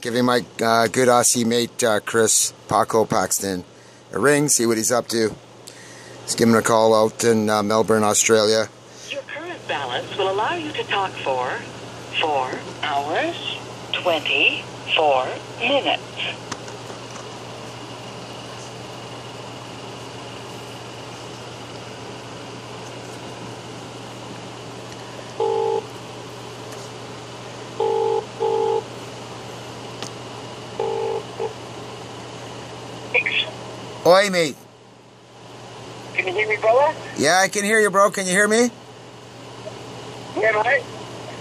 Giving my uh, good Aussie mate uh, Chris Paco Paxton a ring, see what he's up to. Let's give him a call out in uh, Melbourne, Australia. Your current balance will allow you to talk for 4 hours, 24 minutes. Oi, mate. Can you hear me, brother? Yeah, I can hear you, bro. Can you hear me? Yeah, mate.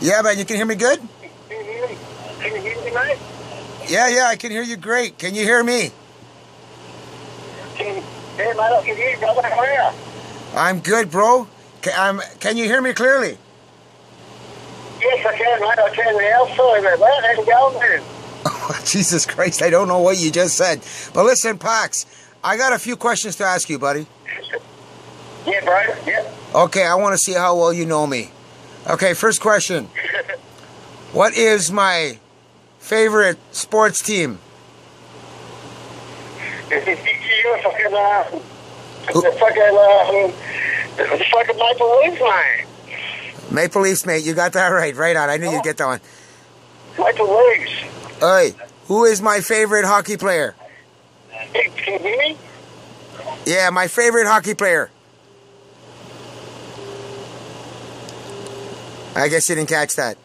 Yeah, man, you can hear me good? Can you hear me? Can you hear me, mate? Yeah, yeah, I can hear you great. Can you hear me? Can yeah, mate, I can hear you, brother. How are you? I'm good, bro. Can, um, can you hear me clearly? Yes, I can, mate. I can now. Sorry about that. How's it going, man? Oh, Jesus Christ, I don't know what you just said. But listen, Pax, I got a few questions to ask you, buddy. Yeah, bro. Yeah. Okay, I want to see how well you know me. Okay, first question. What is my favorite sports team? you fucking, the fucking, the fucking Maple Leafs, mate. Maple Leafs, mate. You got that right. Right on. I knew you'd get that one. Maple Leafs. Hey, who is my favorite hockey player? Can you hear me? Yeah, my favorite hockey player. I guess you didn't catch that.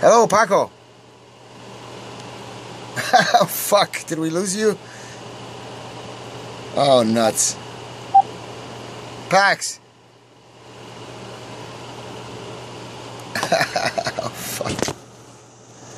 Hello, Paco. oh, fuck. Did we lose you? Oh, nuts. Pax. oh, fuck.